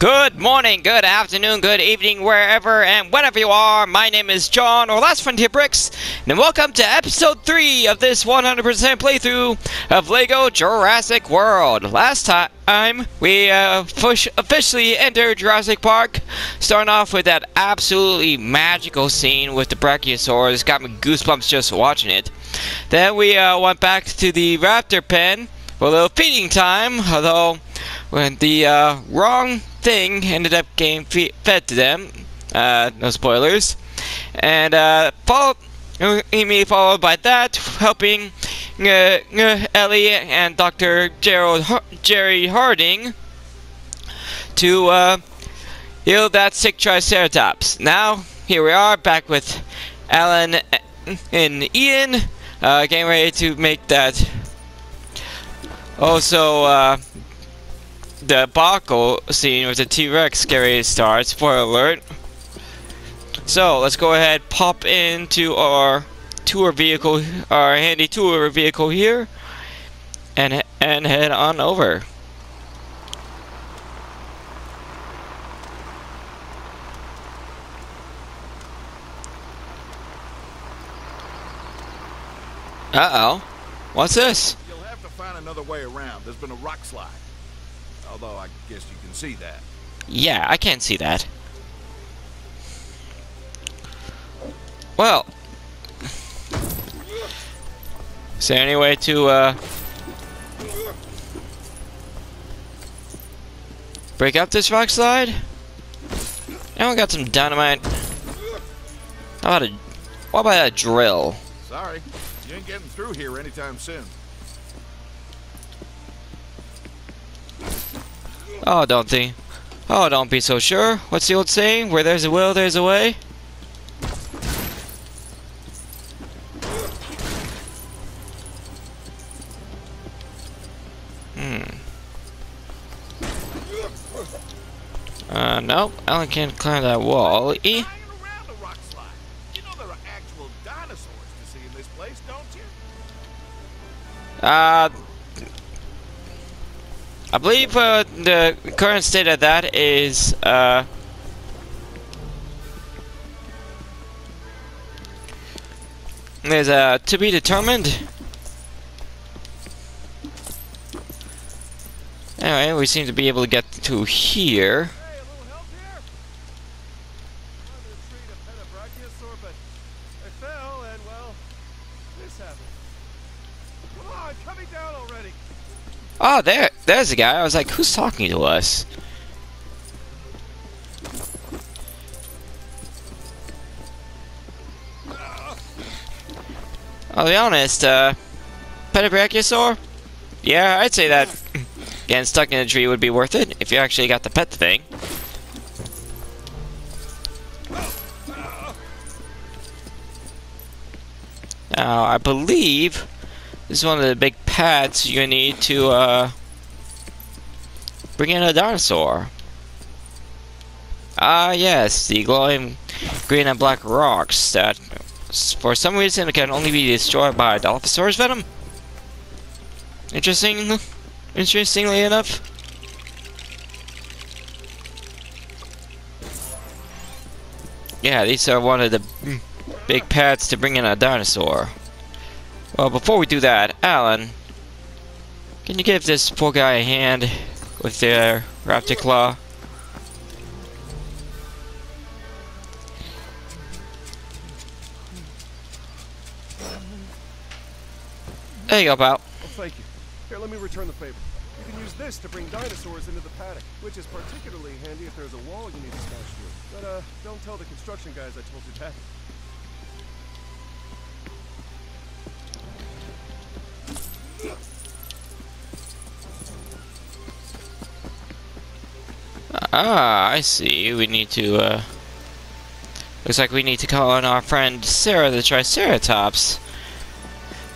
Good morning, good afternoon, good evening, wherever and whenever you are. My name is John, or Last Frontier Bricks, and welcome to episode 3 of this 100% playthrough of LEGO Jurassic World. Last time, we uh, officially entered Jurassic Park, starting off with that absolutely magical scene with the Brachiosaurus. Got me goosebumps just watching it. Then we uh, went back to the raptor pen for a little feeding time, although when the uh, wrong thing ended up getting fed to them. Uh, no spoilers. And uh, followed, immediately followed by that, helping uh, uh, Ellie and Dr. Gerald Jerry Harding to uh, heal that sick Triceratops. Now, here we are, back with Alan and Ian, uh, getting ready to make that also uh, debacle scene with the T-Rex scary start. Spoiler alert. So let's go ahead, pop into our tour vehicle, our handy tour vehicle here, and and head on over. Uh oh, what's this? You'll have to find another way around. There's been a rock slide. Although I guess you can see that. Yeah, I can see that. Well. Is there any way to, uh... Break up this rock slide? Now we got some dynamite. How about a... What about a drill? Sorry, you ain't getting through here anytime soon. Oh, don't think. Oh, don't be so sure. What's the old saying? Where there's a will, there's a way? Hmm. Uh, nope. Alan can't climb that wall. E? Uh, I believe uh, the current state of that is uh, is uh, to be determined. Anyway, we seem to be able to get to here. Oh, there, there's a guy. I was like, who's talking to us? I'll be honest, uh, Pet Yeah, I'd say that getting stuck in a tree would be worth it if you actually got to pet the thing. Now, I believe this is one of the big pads you need to uh, bring in a dinosaur. Ah, yes, the glowing green and black rocks that, for some reason, can only be destroyed by Dilophosaurus venom. Interesting, interestingly enough. Yeah, these are one of the big pads to bring in a dinosaur. Well, before we do that, Alan, can you give this poor guy a hand with their raptor claw? There you go, pal. Oh, thank you. Here, let me return the favor. You can use this to bring dinosaurs into the paddock, which is particularly handy if there's a wall you need to smash through. But, uh, don't tell the construction guys I told you that. Ah, I see. We need to, uh... Looks like we need to call on our friend Sarah the Triceratops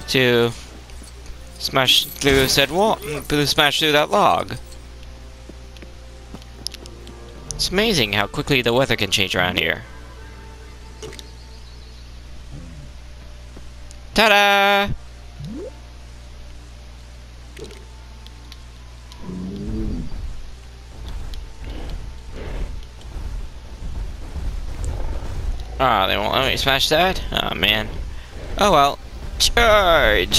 to smash through said wall, to smash through that log. It's amazing how quickly the weather can change around here. Ta-da! Ah, they won't let me smash that? Oh man. Oh well. Charge!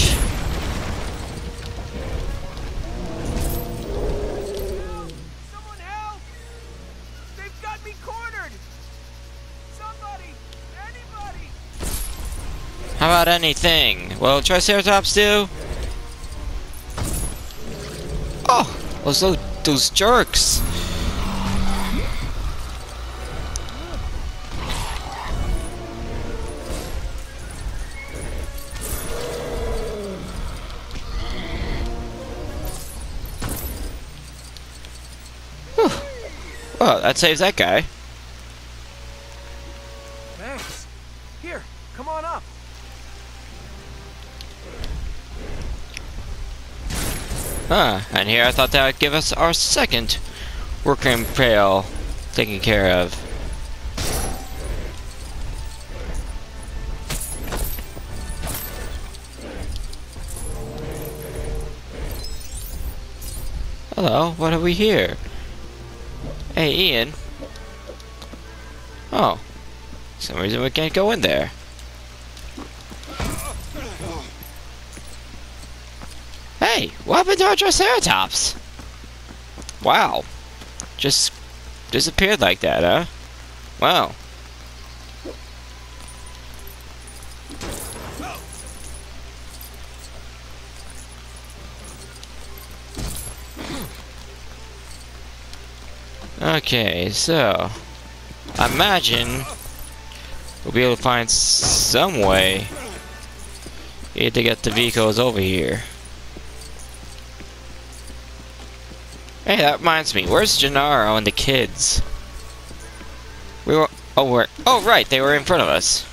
Someone help! They've got me cornered! Somebody! Anybody! How about anything? Well, Triceratops do? Oh, those those, those jerks. Well, that saves that guy. Thanks. Here, come on up. Huh, and here I thought that would give us our second working pail taken care of. Hello, what are we here? Hey, Ian. Oh. some reason we can't go in there. Hey, what happened to our Triceratops? Wow. Just disappeared like that, huh? Wow. Okay, so I imagine we'll be able to find some way to get the vehicles over here. Hey, that reminds me. Where's Gennaro and the kids? We were. Oh, we're. Oh, right. They were in front of us.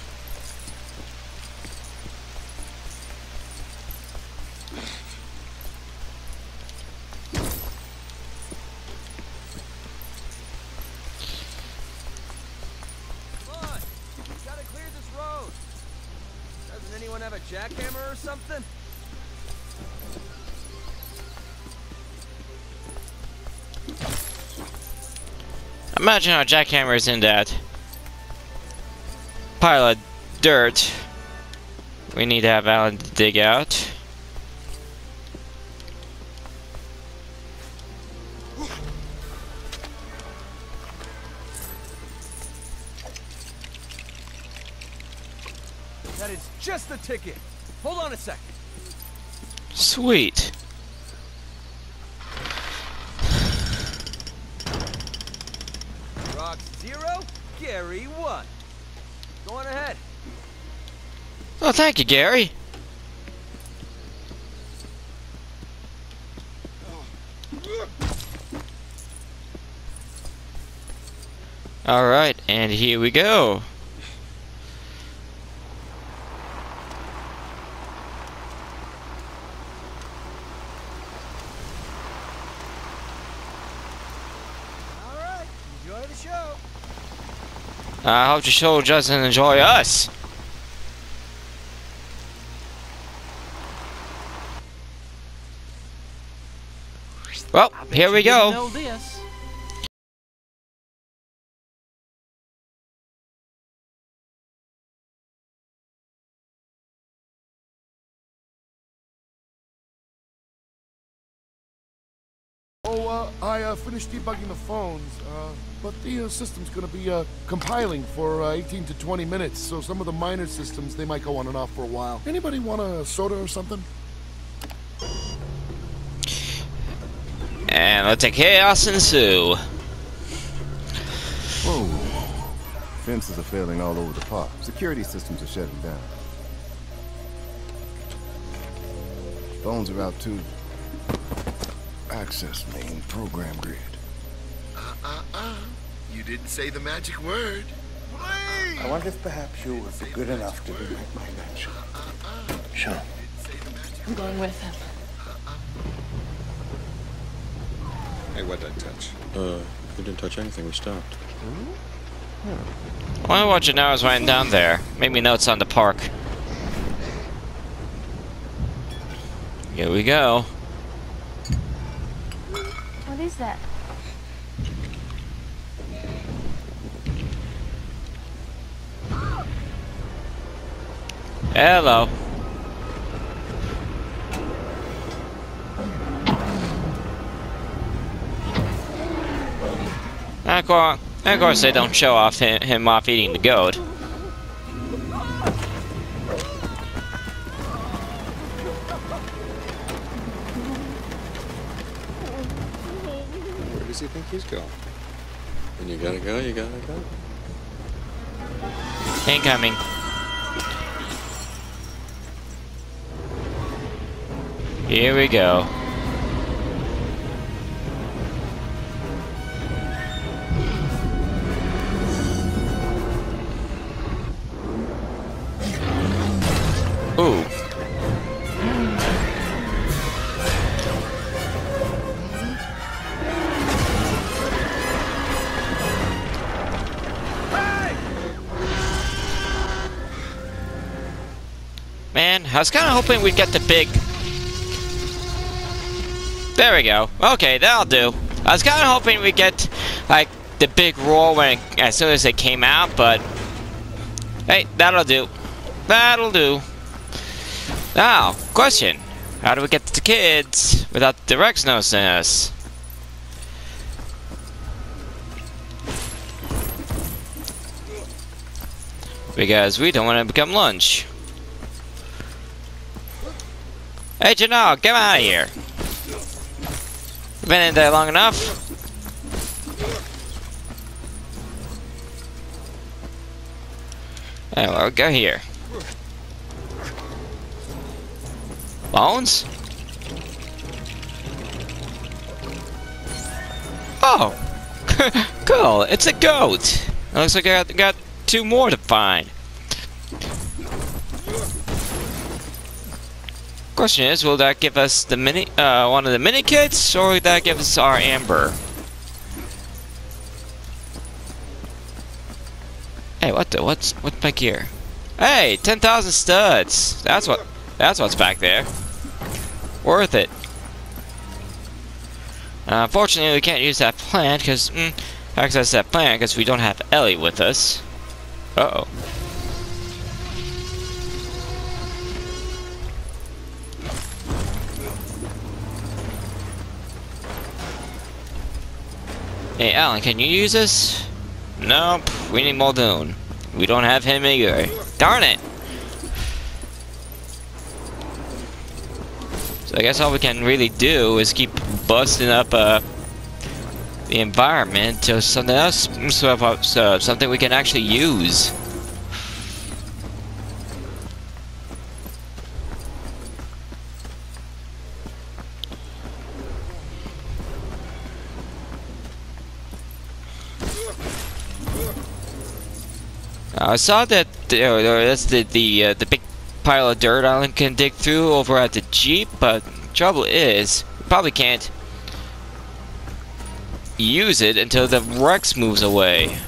Imagine how jackhammer's in that pile of dirt. We need to have Alan to dig out. That is just the ticket! Hold on a second. Sweet. Rock zero, Gary one. Go on ahead. Oh, thank you, Gary. Alright, and here we go. Alright, enjoy the show. I hope the show doesn't enjoy us. Well, here we go. Oh, uh, I uh, finished debugging the phones, uh, but the uh, system's gonna be uh, compiling for uh, 18 to 20 minutes, so some of the minor systems, they might go on and off for a while. Anybody want a soda or something? And let the chaos ensue. Whoa. Fences are failing all over the park. Security systems are shutting down. Phones are out too. Access main program grid. Uh, uh, uh. You didn't say the magic word. I wonder if perhaps you would be good enough to be my mention. Sure. I'm going with him. Hey, what did I touch? Uh, we didn't touch anything. We stopped. I wonder what Gennaro's writing down there. Maybe notes on the park. Here we go. What is that? Hello. And of course, and of course they don't show off him, him off eating the goat. Where does he think he's going? When you gotta go, you gotta go. Incoming. Here we go. Was kind of hoping we'd get the big... There we go. Okay, that'll do. I was kind of hoping we'd get, like, the big roar when it, as soon as it came out, but... Hey, that'll do. That'll do. Now, question. How do we get to the kids without the Rex noticing us? Because we don't want to become lunch. Hey, Janelle, get out of here. Been in there long enough. Hey, well, go here. Bones? Oh! cool, it's a goat! Looks like I got, got two more to find. Question is, will that give us the mini, uh, one of the mini kits, or will that give us our amber? Hey, what the, what's, what's back here? Hey, 10,000 studs! That's what, that's what's back there. Worth it. Uh, unfortunately, we can't use that plant, because, mm, access that plant, because we don't have Ellie with us. Uh-oh. Hey, Alan, can you use this? Nope, we need Muldoon. We don't have him either. Darn it! So I guess all we can really do is keep busting up uh, the environment to something else, so, so something we can actually use. I saw that uh, that's the the uh, the big pile of dirt Alan can dig through over at the Jeep, but trouble is, probably can't use it until the Rex moves away.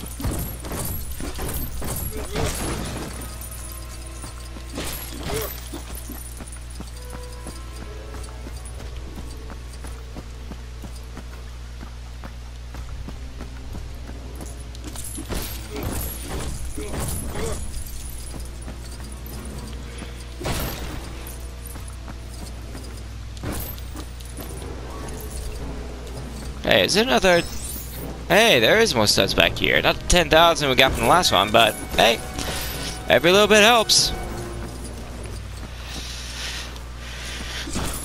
Hey, is there another... Hey, there is more studs back here. Not 10,000 we got from the last one, but hey, every little bit helps.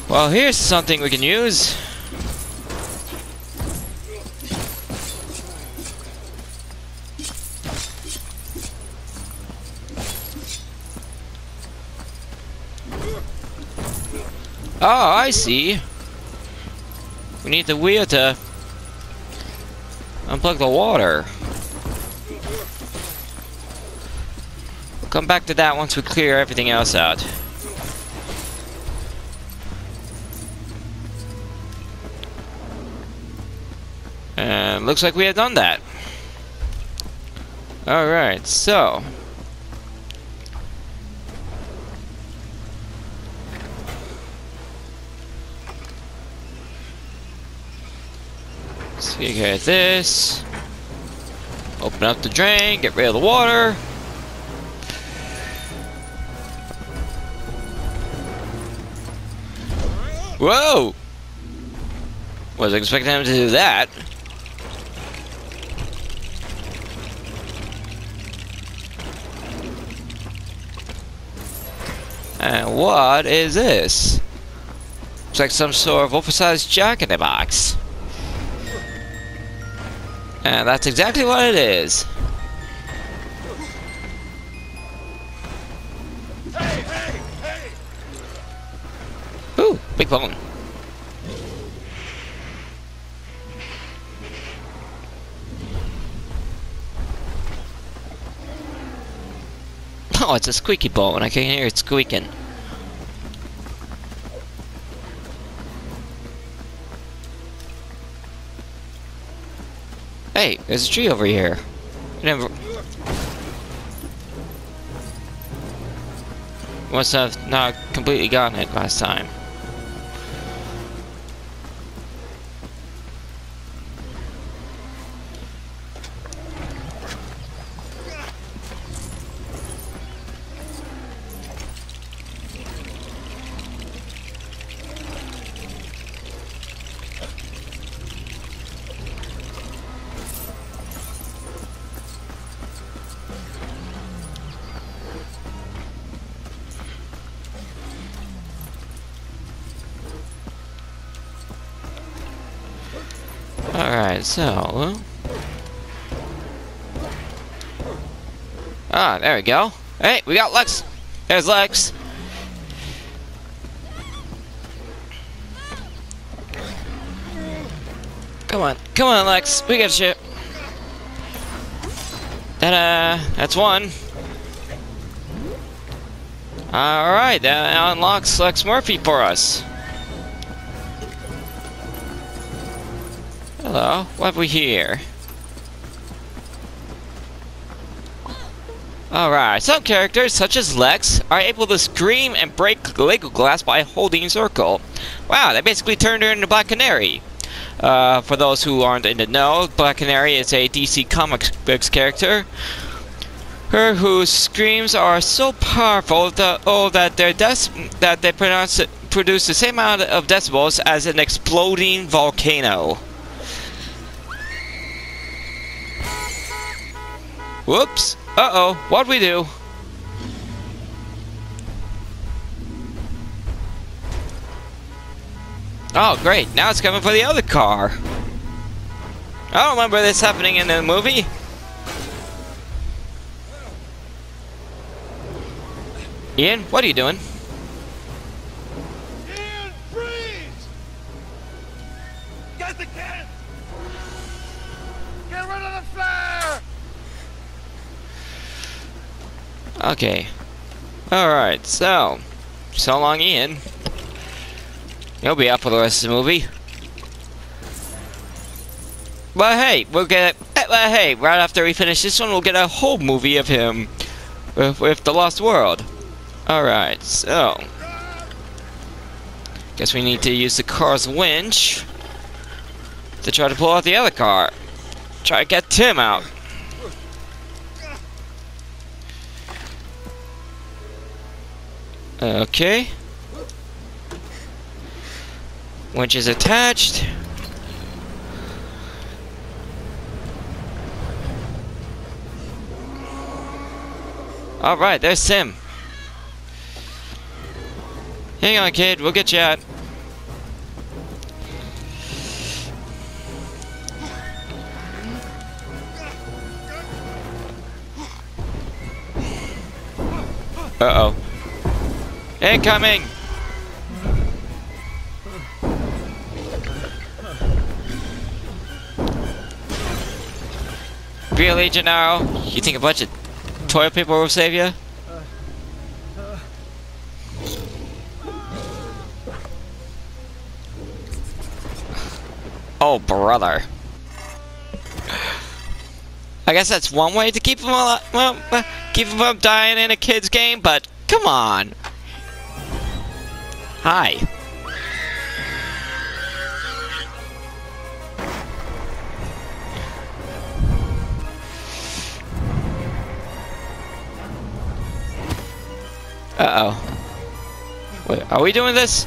Well, here's something we can use. Oh, I see. We need the wheel to unplug the water. We'll come back to that once we clear everything else out. And looks like we have done that. Alright, so Take care of this. Open up the drain, get rid of the water. Whoa! Was expecting him to do that. And what is this? Looks like some sort of oversized jack in the box. And that's exactly what it is. Ooh, big bone. Oh, it's a squeaky bone. I can hear it squeaking. Hey, there's a tree over here. I never. Must have not completely gotten it last time. So... Ah, there we go. Hey, we got Lex! There's Lex! Come on, come on, Lex, we got you. Ta-da! That's one. Alright, that unlocks Lex Murphy for us. Hello, what have we here? Alright, some characters, such as Lex, are able to scream and break Lego glass by holding circle. Wow, they basically turned her into Black Canary. Uh, for those who aren't in the know, Black Canary is a DC Comics character. Her whose screams are so powerful that oh that their that they pronounce produce the same amount of decibels as an exploding volcano. Whoops. Uh-oh. What'd we do? Oh, great. Now it's coming for the other car. I don't remember this happening in the movie. Ian, what are you doing? Ian, freeze! Get the can! Get rid of the flare! Okay. Alright, so. So long, Ian. He'll be up for the rest of the movie. But hey, we'll get. Eh, but hey, right after we finish this one, we'll get a whole movie of him with, with the Lost World. Alright, so. Guess we need to use the car's winch to try to pull out the other car. Try to get Tim out. Okay. Winch is attached. Alright, there's Tim. Hang on, kid. We'll get you out. Uh-oh. Incoming! Really, Gennaro? You think a bunch of toilet paper will save you? Oh, brother. I guess that's one way to keep alive. Well, keep him from dying in a kid's game, but come on. Hi. Uh-oh. Wait, are we doing this?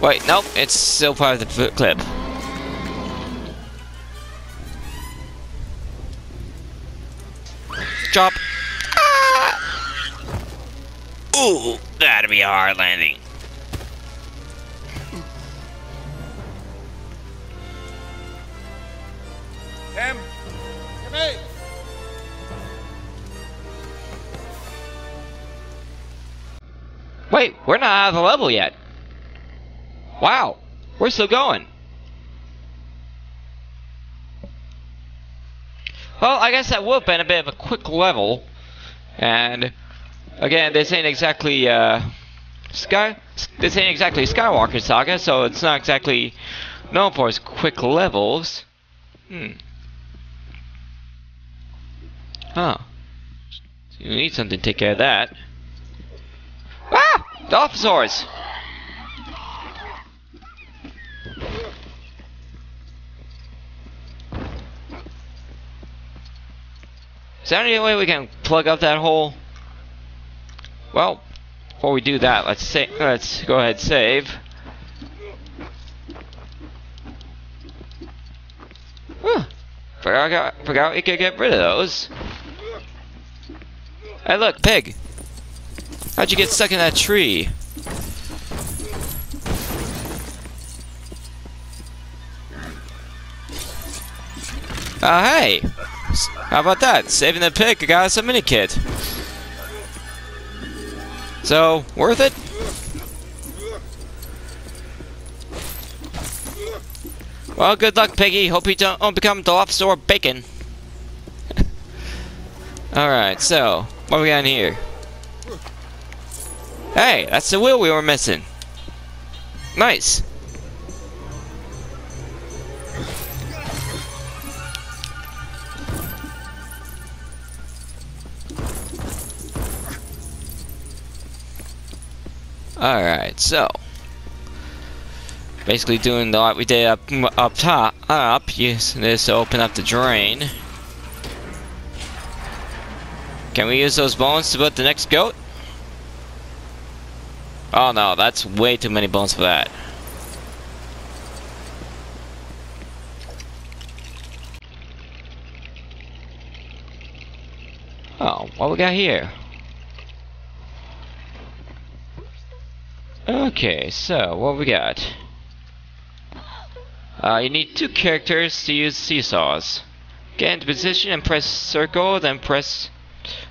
Wait, nope, it's still part of the clip. Drop. Ah! Ooh, that'd be a hard landing. Wait, we're not out of the level yet. Wow, we're still going. Well, I guess that would have been a bit of a quick level. And again, this ain't exactly uh, Sky. This ain't exactly Skywalker Saga, so it's not exactly known for its quick levels. Hmm. Huh. So you need something to take care of that. Ah! Dolphosaurs! Is there any way we can plug up that hole? Well, before we do that, let's say let's go ahead and save. Huh. Forgot, forgot we could get rid of those. Hey look, pig! How'd you get stuck in that tree? Oh, hey! How about that? Saving the pig I got us a mini kit. So, worth it? Well, good luck, Piggy. Hope you don't become Dolphosaur Bacon. Alright, so, what we got in here? Hey, that's the wheel we were missing. Nice. Alright, so basically doing the what we did up up top up using this to open up the drain. Can we use those bones to put the next goat? Oh no, that's way too many bones for that. Oh, what we got here? Okay, so what we got? Uh, you need two characters to use seesaws. Get into position and press circle, then press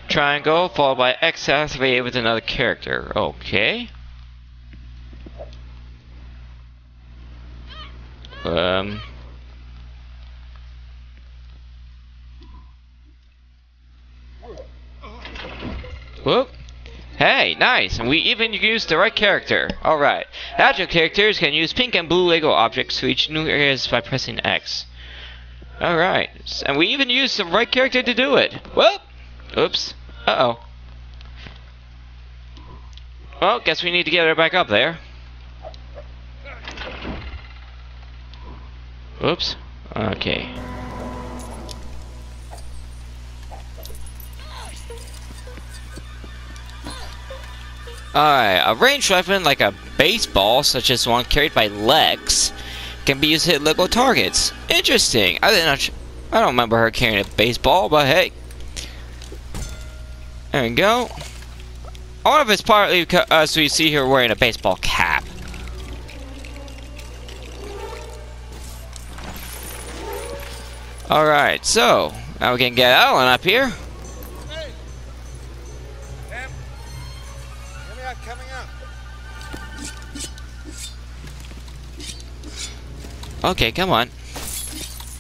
triangle, followed by X with another character. Okay. Um. Whoop. Hey, nice! And we even used the right character. Alright. Agile characters can use pink and blue Lego objects to reach new areas by pressing X. Alright. And we even used the right character to do it. Whoop! Oops. Uh-oh. Well, guess we need to get her back up there. Oops. Okay. Alright, a ranged weapon like a baseball, such as one carried by Lex, can be used to hit Lego targets. Interesting. I didn't. I don't remember her carrying a baseball, but hey. There we go. I wonder if it's partly because uh, we see here wearing a baseball cap. Alright, so now we can get Alan up here. Okay, come on.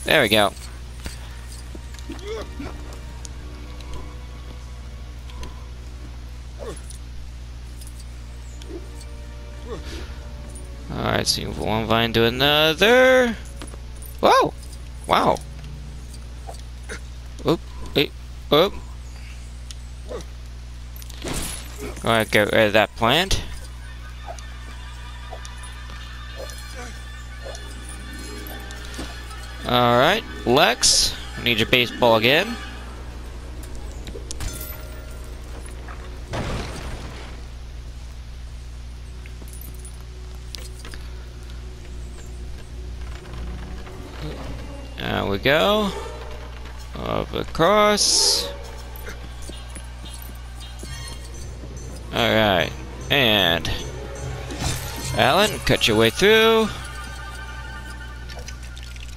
There we go. Alright, so one vine to another. Whoa! Wow. Oop, wait, oop. Alright, get rid of that plant. Alright, Lex, I need your baseball again. There we go. Up across. Alright. And Alan, cut your way through.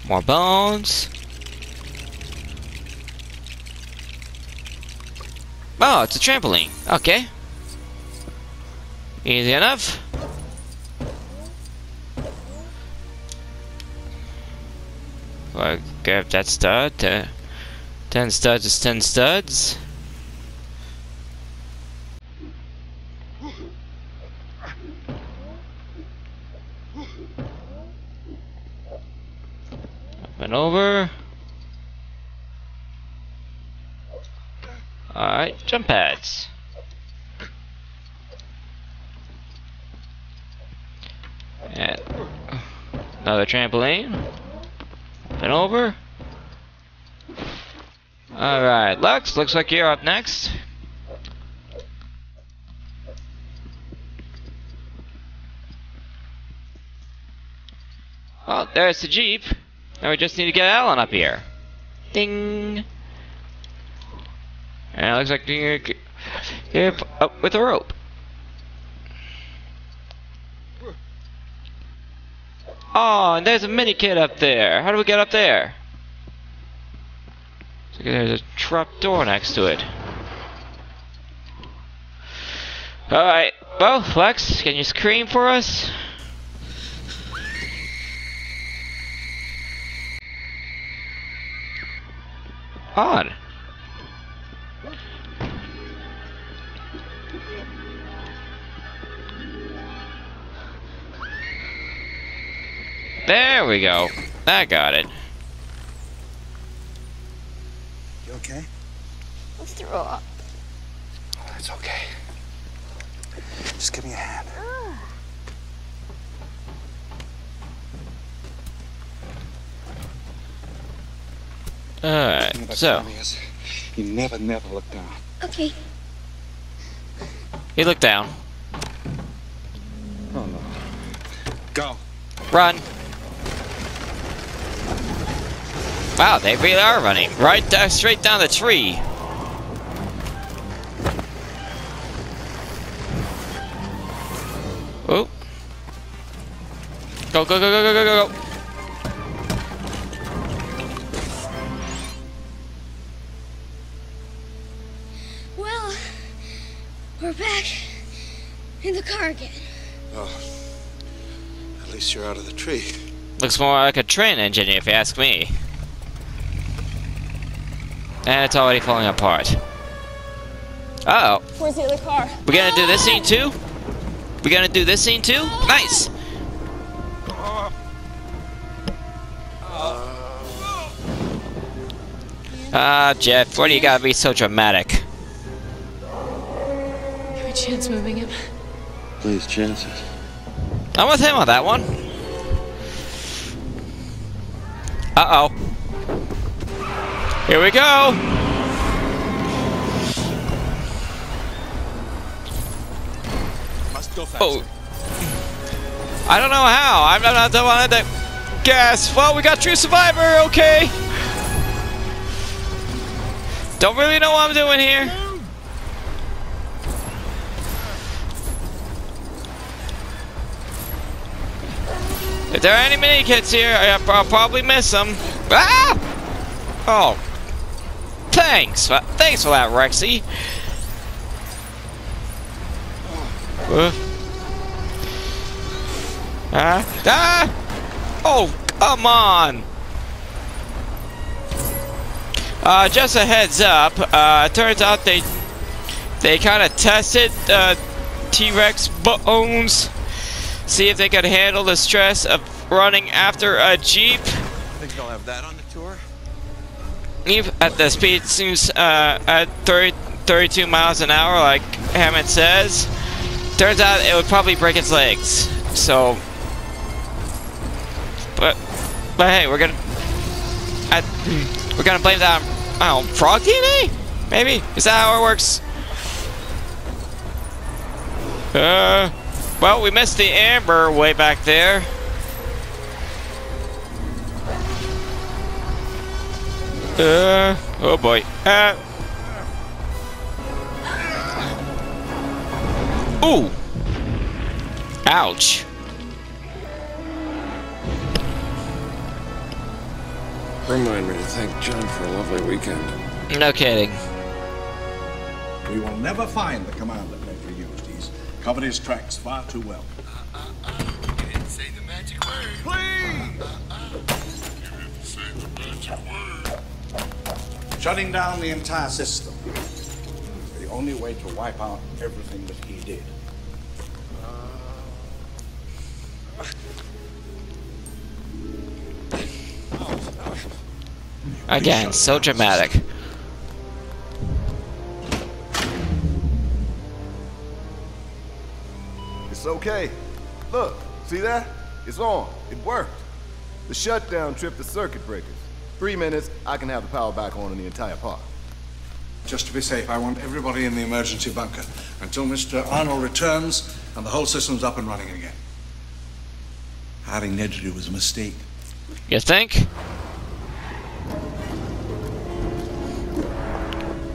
More bones. Oh, it's a trampoline. Okay. Easy enough. Grab that stud. Uh, ten studs is ten studs. Up and over. Alright, jump pads. And another trampoline. And over. Alright, Lex, looks like you're up next. Oh, there's the Jeep. Now we just need to get Alan up here. Ding! And it looks like you're up with a rope. Oh, and there's a mini kit up there. How do we get up there? There's a trap door next to it. Alright, well, Flex, can you scream for us? Odd. We go. I got it. You okay? I threw up. Oh, it's okay. Just give me a hand. Alright, The thing about so, Tommy is, you never, never look down. Okay. he looked down. Oh no. Go. Run. Wow, they really are running. Right down, straight down the tree. Oh. Go, go, go, go, go, go, go, go. Well, we're back in the car again. Oh. At least you're out of the tree. Looks more like a train engine, if you ask me. And it's already falling apart. Uh oh. Where's the other car? We gonna do this scene too? We gonna do this scene too? Nice! Ah, Jeff, why do you gotta be so dramatic? Every chance moving him. Please, chances. I'm with him on that one. Uh oh. Here we go! Must go faster. Oh. I don't know how. I'm not the one that guess. Well, we got True Survivor, okay. Don't really know what I'm doing here. If there are any mini kits here, I'll probably miss them. Ah! Oh. Thanks. for- Thanks for that, Rexy. Uh. Ah! Ah! Oh, come on! Uh, just a heads up. Uh, turns out they they kind of tested uh, T-Rex bones, see if they could handle the stress of running after a jeep. Even at the speed seems uh, at 30, 32 miles an hour, like Hammond says. Turns out it would probably break its legs. So, but but hey, we're gonna I, we're gonna blame that on don't frog DNA? Maybe is that how it works? Uh, well, we missed the amber way back there. Uh, oh boy. Uh. Ooh. Ouch. Remind me to thank John for a lovely weekend. No kidding. We will never find the commander Major used. He's covered his tracks far too well. You didn't say the magic word. Please! Shutting down the entire system. The only way to wipe out everything that he did. Again, so dramatic. It's okay. Look, see that? It's on. It worked. The shutdown tripped the circuit breakers. Three minutes, I can have the power back on in the entire park. Just to be safe, I want everybody in the emergency bunker until Mr. Arnold returns and the whole system's up and running again. Having Nedry do was a mistake. You think?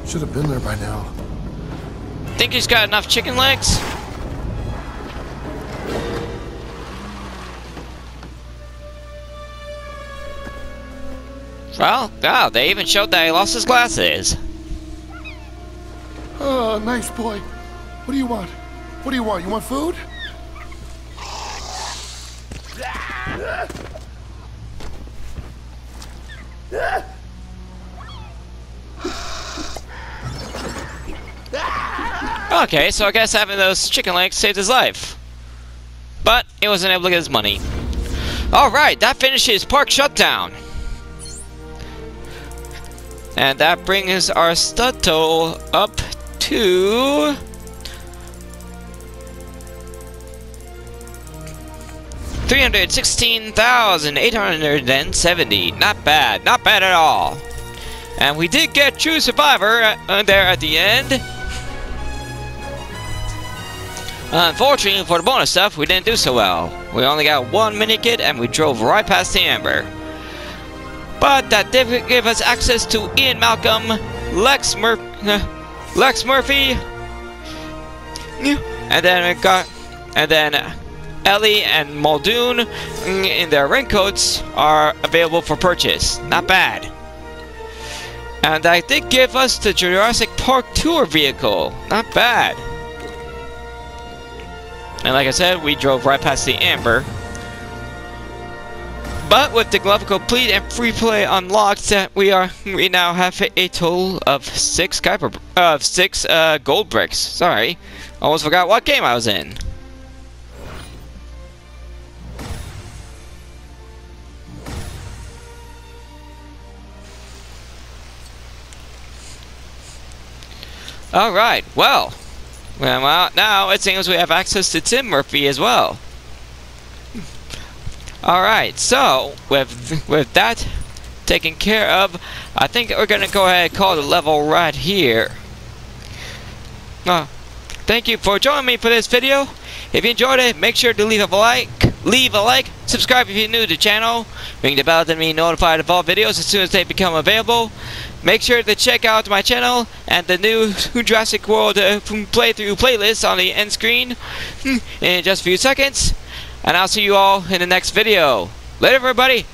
Should have been there by now. Think he's got enough chicken legs? Well, wow, they even showed that he lost his glasses. Oh, nice boy. What do you want? What do you want? You want food? Okay, so I guess having those chicken legs saved his life. But he wasn't able to get his money. Alright, that finishes Park Shutdown. And that brings our stud total up to... Three hundred sixteen thousand eight hundred and seventy. Not bad, not bad at all. And we did get True Survivor uh, there at the end. Unfortunately for the bonus stuff, we didn't do so well. We only got one mini kit and we drove right past the Amber. But that did give us access to Ian Malcolm, Lex, Mur Lex Murphy, and then we got, and then Ellie and Muldoon in their raincoats are available for purchase. Not bad. And that did give us the Jurassic Park tour vehicle. Not bad. And like I said, we drove right past the Amber. But with the glove complete and free play unlocked, we are we now have a total of six Kuiper of six uh, gold bricks. Sorry, almost forgot what game I was in. All right, well, well, now it seems we have access to Tim Murphy as well. Alright, so with with that taken care of, I think we're gonna go ahead and call the level right here. Uh, thank you for joining me for this video. If you enjoyed it, make sure to leave a like, leave a like, subscribe if you're new to the channel, ring the bell to be notified of all videos as soon as they become available. Make sure to check out my channel and the new Jurassic World uh, playthrough playlist on the end screen in just a few seconds. And I'll see you all in the next video. Later, everybody.